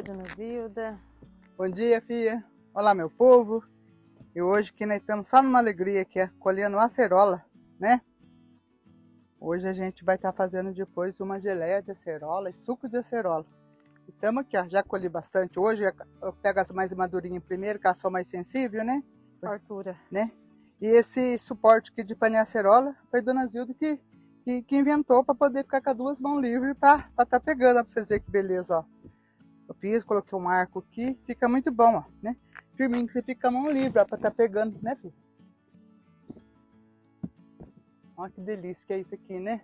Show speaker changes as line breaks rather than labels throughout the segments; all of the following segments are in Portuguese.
dia, dona Zilda.
Bom dia, filha. Olá, meu povo. E hoje que nós estamos só numa alegria aqui, colhendo acerola, né? Hoje a gente vai estar tá fazendo depois uma geleia de acerola e suco de acerola. Estamos aqui, ó, já colhi bastante. Hoje eu pego as mais madurinhas primeiro, que elas são mais sensíveis, né?
Fartura.
Né? E esse suporte aqui de acerola foi Dona Zilda que, que, que inventou para poder ficar com as duas mãos livres para estar tá pegando, para vocês verem que beleza, ó. Eu fiz, coloquei um arco aqui, fica muito bom, ó, né? Firminho que você fica a mão livre, ó, estar tá pegando, né, filho? Olha que delícia que é isso aqui, né?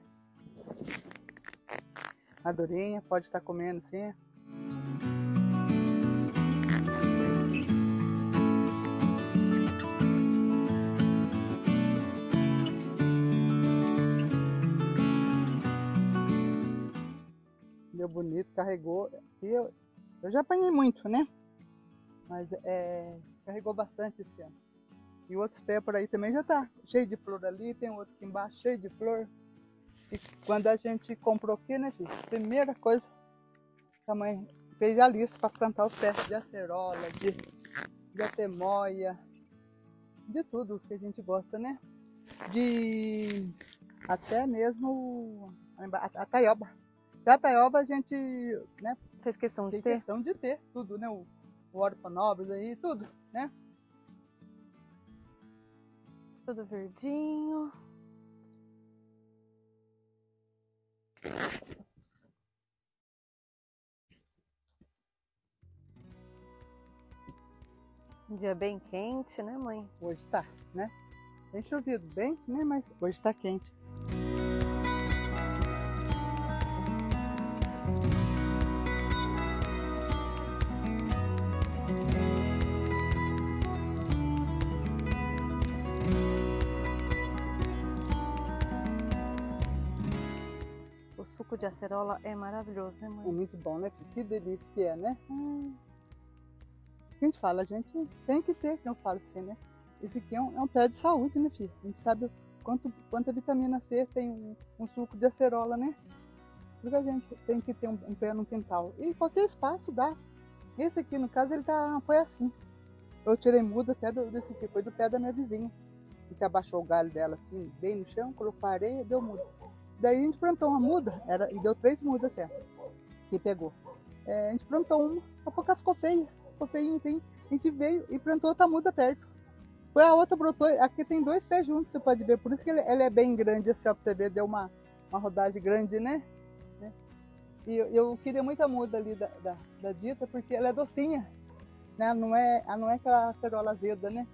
Madurinha, pode estar comendo assim. Deu bonito, carregou. E eu, eu já apanhei muito, né? Mas é, carregou bastante esse ano. E outros pés por aí também já tá cheio de flor ali, tem outro aqui embaixo cheio de flor. E quando a gente comprou aqui, né, filho? Primeira coisa, a mãe fez a lista para plantar os pés de acerola, de, de atemoia, de tudo que a gente gosta, né? De até mesmo a, a taioba. A taioba a gente né,
fez questão de
fez
ter?
questão de ter tudo, né? O, o orfanobres aí, tudo, né?
Tudo verdinho. Um dia bem quente, né, mãe?
Hoje tá, né? Tem chovido bem, né? Mas hoje tá quente.
Suco de acerola é maravilhoso, né, mãe?
É muito bom, né? Que delícia que é, né? Hum. A gente fala, a gente tem que ter, que eu falo assim, né? Esse aqui é um, é um pé de saúde, né, filho? A gente sabe quanto, quanta vitamina C tem um, um suco de acerola, né? Porque a gente tem que ter um, um, pé no quintal. E qualquer espaço dá. Esse aqui, no caso, ele tá, foi assim. Eu tirei muda até do, desse aqui, foi do pé da minha vizinha. Gente abaixou o galho dela assim, bem no chão, colocou areia, deu muda. Daí a gente plantou uma muda, era, e deu três mudas até, que pegou. É, a gente plantou uma, a pouco ela ficou feia, ficou feia, enfim. A gente veio e plantou outra muda perto. Foi a outra brotou, aqui tem dois pés juntos, você pode ver, por isso que ele, ela é bem grande assim, ó, pra você ver, deu uma, uma rodagem grande, né? né? E eu, eu, queria muita muda ali da, da, da, dita, porque ela é docinha, né? Não é, ela não é aquela cerola azeda, né?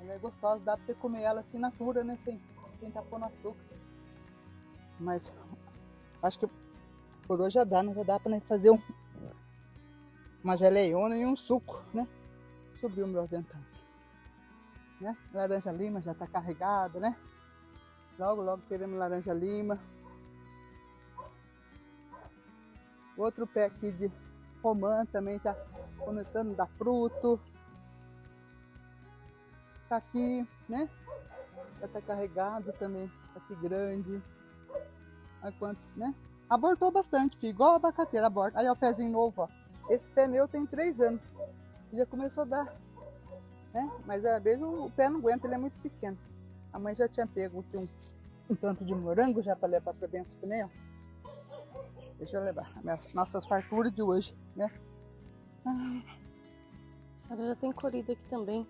Ela é gostosa, dá pra você comer ela assim natura, né? Sem, quem tá pondo açúcar. Mas acho que por hoje já dá, não vai dar para fazer um, uma geleiona e um suco, né? Subiu o meu dentão. Né? Laranja lima já tá carregado, né? Logo, logo queremos laranja lima. Outro pé aqui de romã também já começando a dar fruto. Tá aqui, né? Tá carregado também, tá aqui grande. Olha quanto, né? Abortou bastante, filho, igual a abacateira, aborta. Aí ó, o pezinho novo, ó. Esse pé meu tem três anos. Já começou a dar, né? Mas às vezes o pé não aguenta, ele é muito pequeno. A mãe já tinha pego um, um tanto de morango já para levar para dentro também, ó. Deixa eu levar minhas, nossas farturas de hoje, né?
Ah, a senhora já tem colhido aqui também.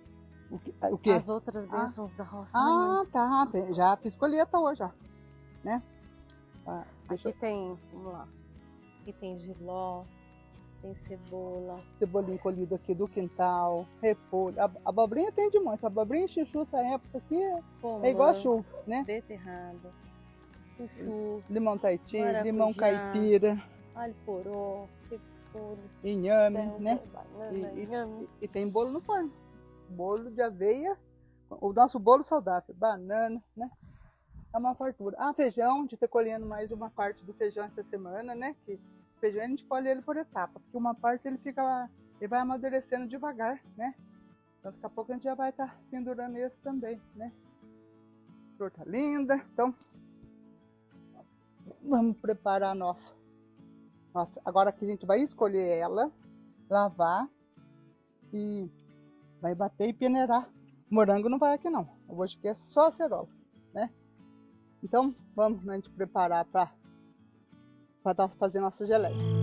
O, que, o quê?
As outras ah. bênçãos ah. da roça.
Ah, tá. Já fiz colheita hoje, ó. Né?
Ah, Aqui eu... tem, vamos lá. Aqui tem giló, tem cebola.
Cebolinha colhida aqui do quintal, repolho. A, abobrinha tem de monte. A abobrinha e chuchu essa época aqui é, é igual a chuva, né?
Beterraba, chuchu.
Limão taiti, limão caipira.
Alho poró, repolho.
Inhame, né? Banana, e, inhame. E, e tem bolo no forno bolo de aveia, o nosso bolo saudável, banana, né? É uma fartura. Ah, feijão, de ter colhendo mais uma parte do feijão essa semana, né? Que feijão a gente colhe ele por etapa, porque uma parte ele fica, ele vai amadurecendo devagar, né? Então daqui a pouco a gente já vai estar tá pendurando esse também, né? Torta linda, então vamos preparar nosso Nossa, agora que a gente vai escolher ela, lavar e vai bater e peneirar. Morango não vai aqui não. Hoje aqui é só acerola, né? Então, vamos a gente preparar para fazer nossa geleia.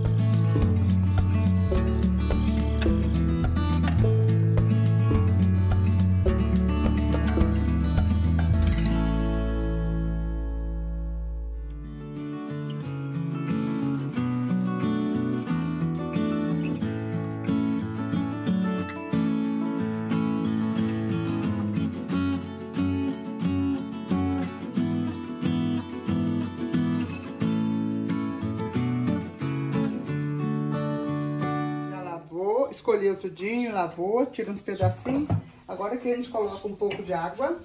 Escolheu tudinho, lavou, tira uns pedacinhos. Agora aqui a gente coloca um pouco de água,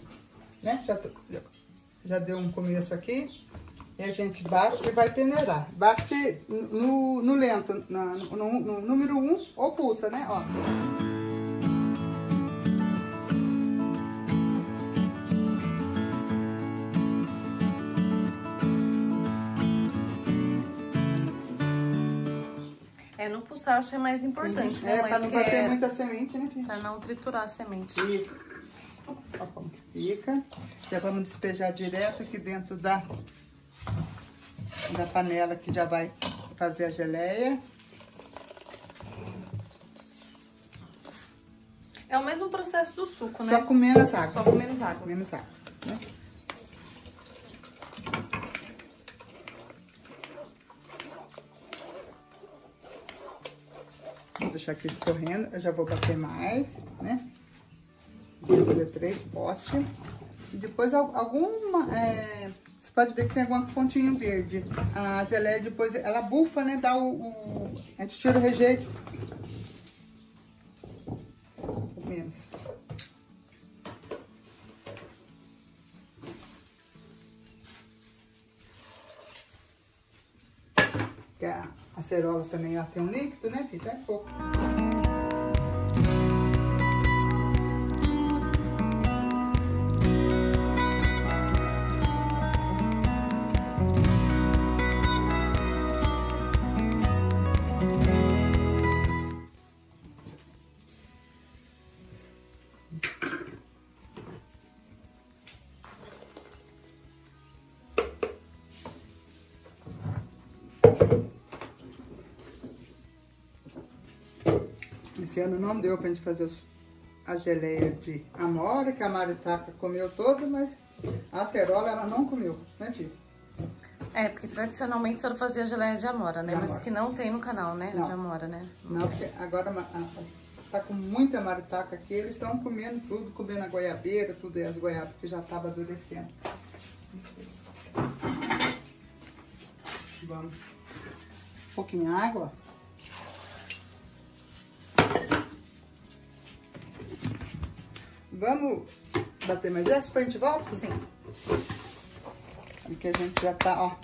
né? Já, já deu um começo aqui. E a gente bate e vai peneirar. Bate no, no lento, no, no, número 1 um, ou pulsa, né? Ó.
É, no pulsar eu achei mais importante,
uhum. né? É, pra não bater muita semente, né,
filha? Pra não triturar a semente.
Isso. Olha como que fica. Já vamos despejar direto aqui dentro da, da panela que já vai fazer a geleia.
É o mesmo processo do suco, né?
Só com menos água.
Só com menos água.
Menos água, né? Deixar aqui escorrendo. Eu já vou bater mais, né? Vou fazer três potes. E depois alguma... É, você pode ver que tem alguma pontinha verde. A geleia depois, ela bufa, né? Dá o... o a gente tira o rejeito. Menos. a acerola também ela tem um líquido, né, filho? É pouco. Esse ano não deu pra gente fazer os, a geleia de amora, que a maritaca comeu toda, mas a acerola ela não comeu, né, filha?
É, porque tradicionalmente a senhora fazia geleia de amora, né? De mas que não tem no canal, né? Não. De amora, né?
Não, porque agora tá com muita maritaca aqui, eles estão comendo tudo, comendo a goiabeira, tudo e as goiabas que já estavam adoecendo. Vamos. Um pouquinho de água. Vamos bater mais essa pra gente volta?
Sim.
Porque a gente já tá, ó,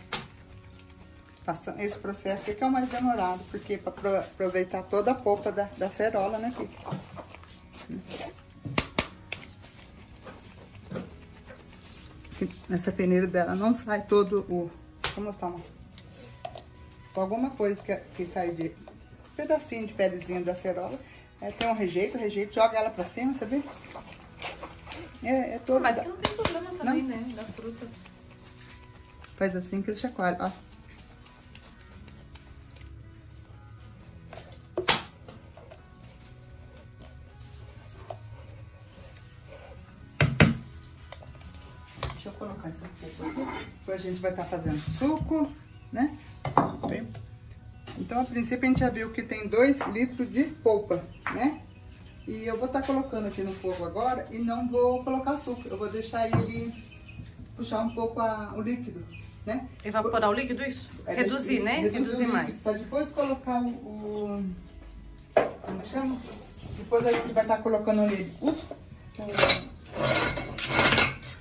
passando esse processo aqui que é o mais demorado, porque para aproveitar toda a polpa da, da cerola, né, filho? Nessa peneira dela não sai todo o... Vou mostrar uma... Alguma coisa que, que sai de... Um pedacinho de pelezinha da cerola. É, tem um rejeito, o rejeito joga ela pra cima, sabe? É, é todo.
Mas que não tem problema também, não? né? Da fruta.
Faz assim que ele chacoalha, ó. Deixa eu colocar essa polpa aqui. Depois a gente vai estar tá fazendo suco, né? Então, a princípio, a gente já viu que tem 2 litros de polpa, né? E eu vou estar tá colocando aqui no fogo agora e não vou colocar açúcar. Eu vou deixar ele puxar um pouco a, o líquido, né?
Evaporar o líquido, isso? É, reduzir, isso, né? Reduzir, reduzir mais.
Para depois colocar o, o... Como chama? Depois a gente vai estar tá colocando nele os... O,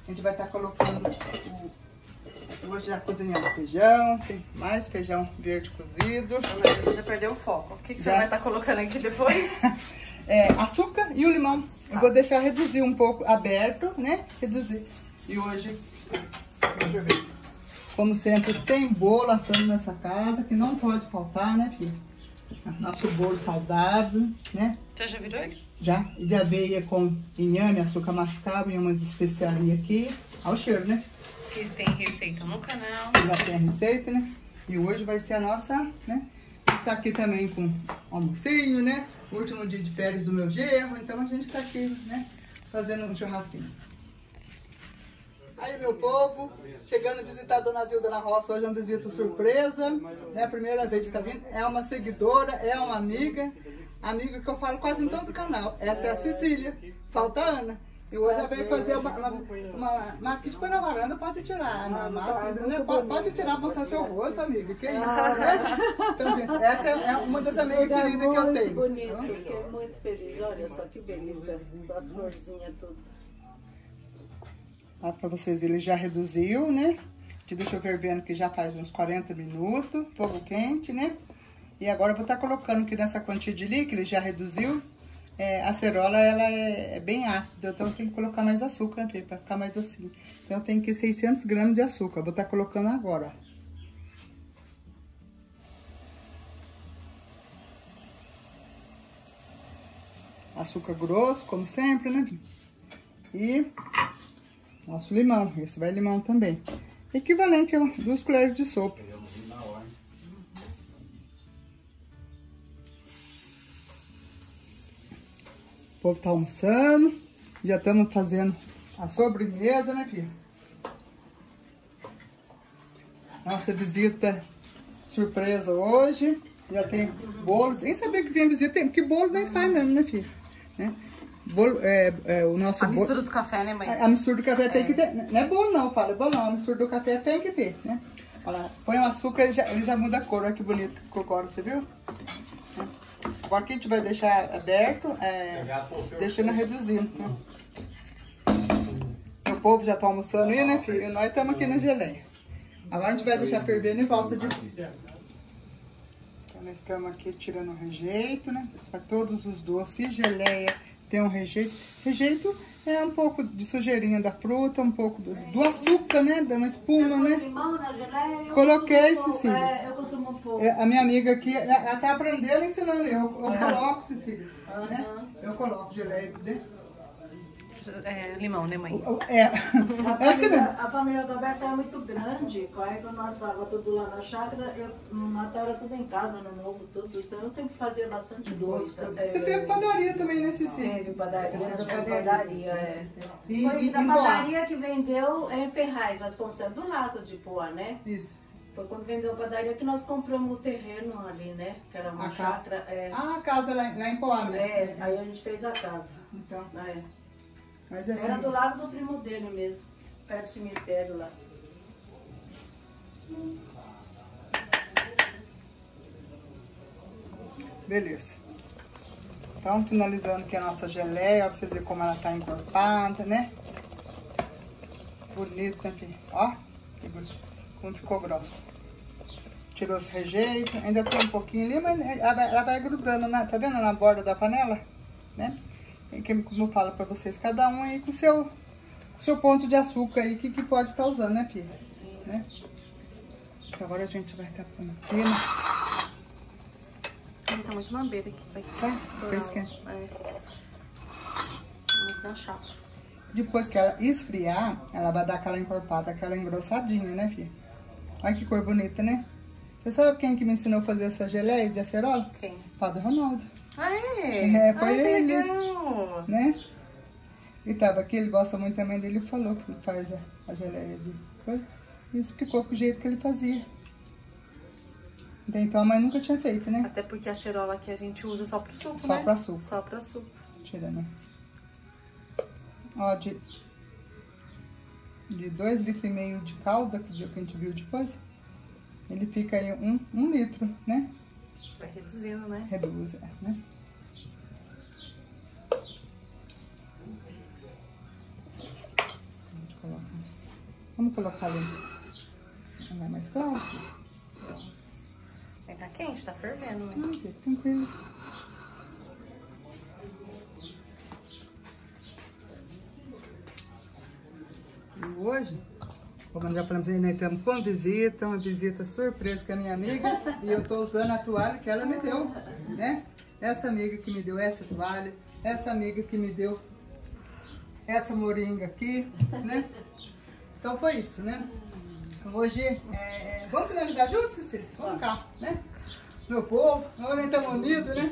a gente vai estar tá colocando o... Hoje já cozinhamos feijão, tem mais feijão verde cozido.
Mas já perdeu o foco. O que, que já. você vai estar tá colocando aqui depois?
é, açúcar e o limão. Eu vou deixar reduzir um pouco aberto, né? Reduzir. E hoje, deixa eu ver. Como sempre, tem bolo assando nessa casa, que não pode faltar, né, filha? Nosso bolo saudável, né?
Você já virou ele?
Já. De aveia com inhame, açúcar mascavo e umas especiarias aqui. Olha o cheiro, né?
Que tem receita no canal.
Já tem a receita, né? E hoje vai ser a nossa, né? Está aqui também com almocinho, né? Último dia de férias do meu genro, então a gente está aqui, né? Fazendo um churrasquinho. Aí, meu povo, chegando a visitar a Dona Zilda na roça, hoje é uma visita surpresa, é a primeira vez que está vindo, é uma seguidora, é uma amiga, amiga que eu falo quase em todo o canal, essa é a Cecília, falta a Ana. E hoje ela veio fazer uma, uma, uma, uma para na varanda, pode tirar a máscara, né? pode, pode tirar, mostrar seu rosto, amiga, que isso, né? Então, gente, essa é uma das amigas queridas que eu tenho.
bonito, fiquei muito feliz. Olha só que beleza, as florzinhas tudo.
Ó, pra vocês verem, ele já reduziu, né? Deixa eu ver vendo que já faz uns 40 minutos, fogo quente, né? E agora eu vou estar colocando aqui nessa quantia de líquido, ele já reduziu. É, a cerola, ela é, é bem ácida, então eu tenho que colocar mais açúcar pra ficar mais docinho. Então tenho que 600 gramas de açúcar, vou estar colocando agora. Açúcar grosso, como sempre, né? E nosso limão, esse vai limão também. Equivalente a duas colheres de sopa. Povo tá almoçando. Já estamos fazendo a sobremesa, né, filha? Nossa visita surpresa hoje. Já tem bolos. Nem sabia que vinha visita, porque bolo nem faz mesmo, né, filha? Né? Bolo, é, é, o nosso
A
bolo-
mistura do café, né, mãe?
a, a mistura do café tem que ter. Não é bolo não, fala. Bolo não, a mistura do café tem que ter, né? Olha lá, põe o açúcar ele já, ele já muda a cor. Olha que bonito que ficou agora, você viu? Agora que a gente vai deixar aberto, é, deixando reduzindo. Né? O povo já tá almoçando aí, né, filho? E nós estamos aqui na geleia. Agora a gente vai deixar fervendo e volta depois. Então nós estamos aqui tirando o rejeito, né? Para todos os doces, geleia tem um rejeito. Rejeito é um pouco de sujeirinha da fruta, um pouco do, do açúcar, né? Dá uma espuma, né? Coloquei,
costumo pôr-
Cecília.
É, pôr.
É, a minha amiga aqui, ela tá aprendendo e ensinando. Eu, eu coloco, Cecília, né? Eu coloco geleia dentro.
É, limão, né, mãe?
É,
A
é assim
família,
mesmo.
a família do Alberto era muito grande. Aí quando nós estávamos tudo lá na chácara, eu matava tudo em casa, no novo, tudo. Então eu sempre fazia bastante
Doce. Você
É,
teve padaria também, né, Cecília?
Teve padaria, nós
padaria.
padaria, é.
E,
Foi
e,
da
e Boa.
padaria que vendeu em Ferraz, compramos do lado de Poá, né?
Isso.
Foi quando vendeu a padaria que nós compramos o terreno ali, né? Que era uma
A ca-
chácara. É,
Ah, a casa lá, lá em Poá mesmo.
é, aí a gente fez a casa.
Então,
É.
mas assim,
Era do lado do primo dele mesmo, perto do cemitério lá.
beleza. Então, finalizando aqui a nossa geleia, ó, pra vocês verem como ela tá encorpada, né? Bonito, né, filho? Ó, que bonito. Como ficou grosso. Tirou os rejeitos, ainda tem um pouquinho ali, mas ela vai, ela vai grudando, na, tá vendo na borda da panela? Né? E que, como eu falo pra vocês, cada um aí com o seu, seu ponto de açúcar aí que, que pode estar usando, né, filha? Né? Então agora a gente vai estar pondo aqui, né?
Ai, Tá muito mambeira aqui. Vai
Vai,
estourar.
fez quente.
É. Muito na chapa.
Depois que ela esfriar, ela vai dar aquela encorpada, aquela engrossadinha, né, filha? Olha que cor bonita, né? Você sabe quem que me ensinou a fazer essa geleia de acerola?
Quem?
Padre Ronaldo,
Ah, é?
É, foi
Ai,
ele.
legal.
né? E tava aqui, ele gosta muito também dele, falou que faz a, a geleia de coisa. E explicou o jeito que ele fazia. Até Então a mãe nunca tinha feito, né?
Até porque a cerola aqui a gente usa só pro suco,
Só
né?
pra suco.
Só pra suco.
Tirando. Ó, de, de dois litros e meio de calda, que a gente viu depois, ele fica aí um, um litro, né?
Vai reduzindo, né?
Reduz, é, né? Coloca- Vamos colocar ali. Não é mais?
Vai tá quente, tá fervendo, né?
Não, fica tranquilo. Hoje, Como já falamos, nós estamos com visita, uma visita surpresa com a minha amiga. e eu estou usando a toalha que ela me deu, né? Essa amiga que me deu essa toalha, essa amiga que me deu essa moringa aqui, né? Então foi isso, né? Hoje, é... vamos finalizar juntos, Cecília? Vamos cá, né? Meu povo, nós estamos unidos, né?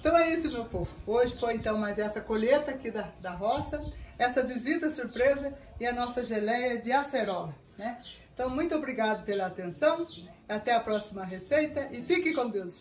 Então é isso, meu povo. Hoje foi então mais essa colheita aqui da, da roça, essa visita surpresa e a nossa geleia de acerola, né? Então, muito obrigado pela atenção, até a próxima receita e fique com Deus!